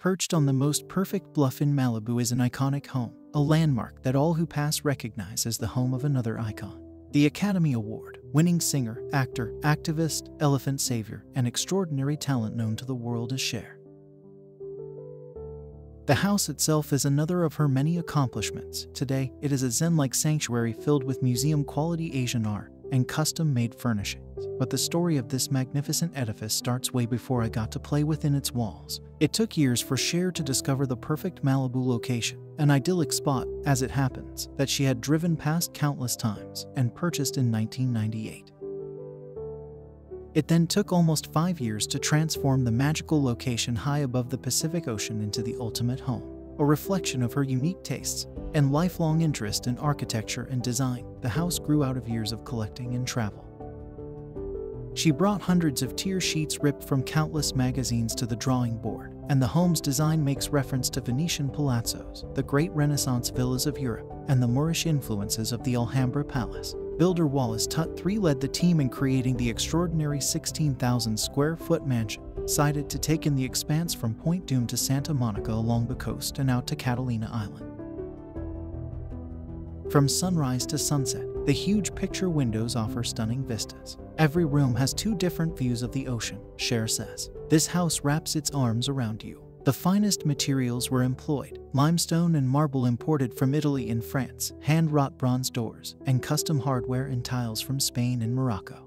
Perched on the most perfect bluff in Malibu is an iconic home, a landmark that all who pass recognize as the home of another icon. The Academy Award winning singer, actor, activist, elephant savior, and extraordinary talent known to the world as Cher. The house itself is another of her many accomplishments. Today, it is a Zen like sanctuary filled with museum quality Asian art and custom made furnishings. But the story of this magnificent edifice starts way before I got to play within its walls. It took years for Cher to discover the perfect Malibu location, an idyllic spot, as it happens, that she had driven past countless times and purchased in 1998. It then took almost five years to transform the magical location high above the Pacific Ocean into the ultimate home, a reflection of her unique tastes and lifelong interest in architecture and design. The house grew out of years of collecting and travel. She brought hundreds of tear sheets ripped from countless magazines to the drawing board, and the home's design makes reference to Venetian palazzos, the great Renaissance villas of Europe, and the Moorish influences of the Alhambra Palace. Builder Wallace Tutt III led the team in creating the extraordinary 16,000 square foot mansion, sited to take in the expanse from Point Dume to Santa Monica along the coast and out to Catalina Island. From sunrise to sunset, the huge picture windows offer stunning vistas. Every room has two different views of the ocean, Cher says. This house wraps its arms around you, the finest materials were employed limestone and marble imported from Italy and France, hand wrought bronze doors, and custom hardware and tiles from Spain and Morocco.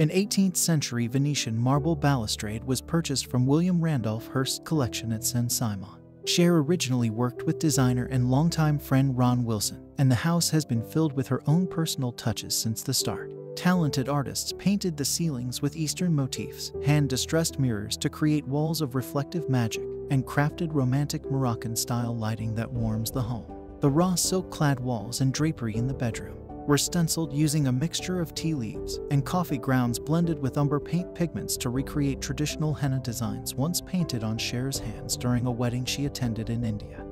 An 18th century Venetian marble balustrade was purchased from William Randolph Hearst's collection at San Simeon. Cher originally worked with designer and longtime friend Ron Wilson, and the house has been filled with her own personal touches since the start. Talented artists painted the ceilings with Eastern motifs, hand distressed mirrors to create walls of reflective magic, and crafted romantic Moroccan style lighting that warms the home. The raw silk clad walls and drapery in the bedroom were stenciled using a mixture of tea leaves and coffee grounds blended with umber paint pigments to recreate traditional henna designs once painted on Cher's hands during a wedding she attended in India.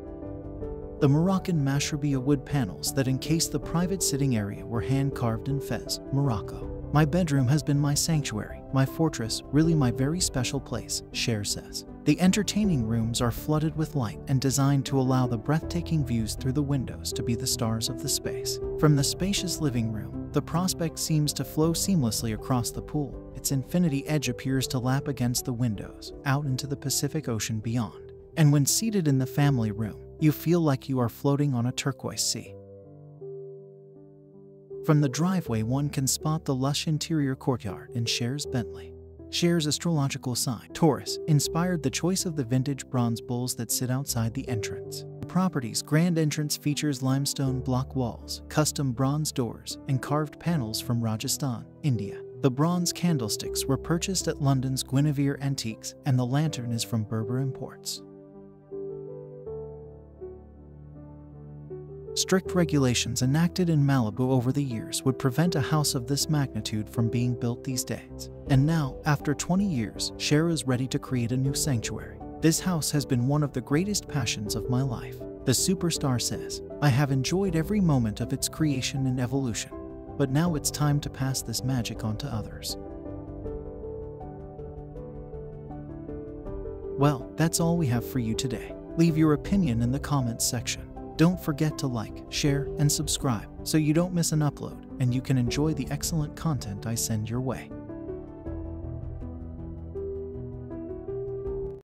The Moroccan mashrabia wood panels that encase the private sitting area were hand carved in Fez, Morocco. My bedroom has been my sanctuary, my fortress, really my very special place, Cher says. The entertaining rooms are flooded with light and designed to allow the breathtaking views through the windows to be the stars of the space. From the spacious living room, the prospect seems to flow seamlessly across the pool. Its infinity edge appears to lap against the windows, out into the Pacific Ocean beyond. And when seated in the family room, you feel like you are floating on a turquoise sea. From the driveway, one can spot the lush interior courtyard in Cher's Bentley. Cher's astrological sign, Taurus, inspired the choice of the vintage bronze bulls that sit outside the entrance. The property's grand entrance features limestone block walls, custom bronze doors, and carved panels from Rajasthan, India. The bronze candlesticks were purchased at London's Guinevere Antiques, and the lantern is from Berber Imports. Strict regulations enacted in Malibu over the years would prevent a house of this magnitude from being built these days. And now, after 20 years, Cher is ready to create a new sanctuary. This house has been one of the greatest passions of my life. The superstar says, I have enjoyed every moment of its creation and evolution, but now it's time to pass this magic on to others. Well, that's all we have for you today. Leave your opinion in the comments section. Don't forget to like, share, and subscribe so you don't miss an upload and you can enjoy the excellent content I send your way.